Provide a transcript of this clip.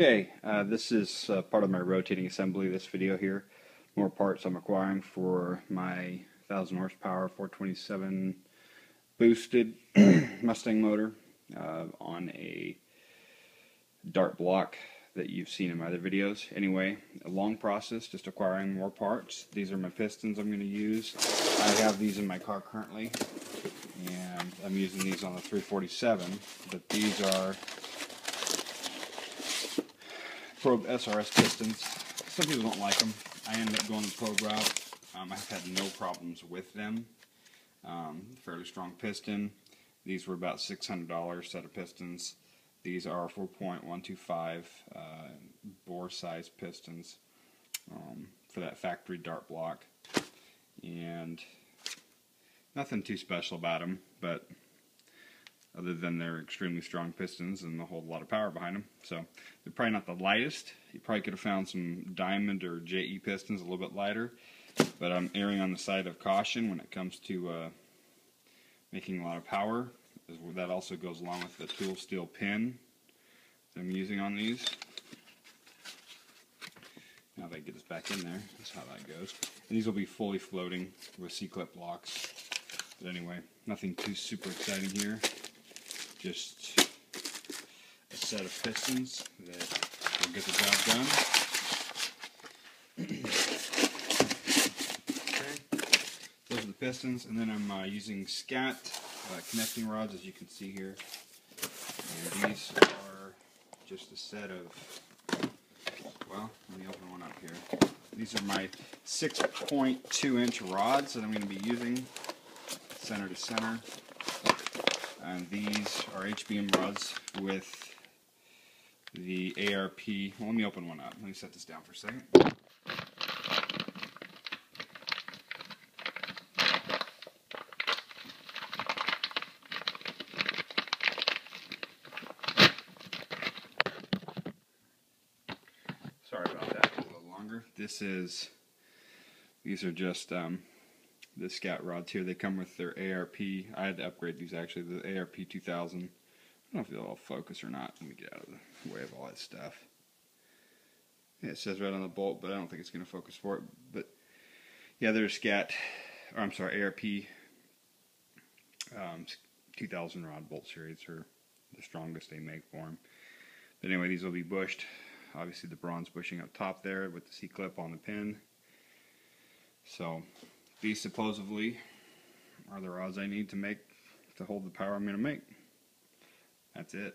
Okay, uh, this is uh, part of my rotating assembly, this video here. More parts I'm acquiring for my 1000 horsepower 427 boosted Mustang motor uh, on a dart block that you've seen in my other videos. Anyway, a long process, just acquiring more parts. These are my pistons I'm going to use. I have these in my car currently, and I'm using these on the 347, but these are probe SRS pistons. Some people don't like them. I ended up going the probe route. Um, I've had no problems with them. Um, fairly strong piston. These were about $600 set of pistons. These are 4.125 uh, bore size pistons um, for that factory dart block. And nothing too special about them, but other than they're extremely strong pistons and they hold a lot of power behind them. So they're probably not the lightest. You probably could have found some diamond or JE pistons a little bit lighter, but I'm erring on the side of caution when it comes to uh, making a lot of power. That also goes along with the tool steel pin that I'm using on these. Now that I get this back in there, that's how that goes. And these will be fully floating with C-clip locks. But anyway, nothing too super exciting here just a set of pistons that will get the job done. okay, those are the pistons, and then I'm uh, using scat uh, connecting rods, as you can see here. And these are just a set of, well, let me open one up here. These are my 6.2 inch rods that I'm going to be using center to center and these are H-beam rods with the ARP. Well, let me open one up. Let me set this down for a second. Sorry about that. A little longer. This is. These are just um, the scat rods here. They come with their ARP. I had to upgrade these actually. The ARP 2000. I don't know if they'll all focus or not. Let me get out of the way of all that stuff. Yeah, it says right on the bolt, but I don't think it's going to focus for it. But yeah, they're scat, or I'm sorry, ARP um, 2000 rod bolt series are the strongest they make for them. But anyway, these will be bushed. Obviously, the bronze bushing up top there with the C clip on the pin. So these supposedly are the rods I need to make to hold the power I'm going to make. That's it.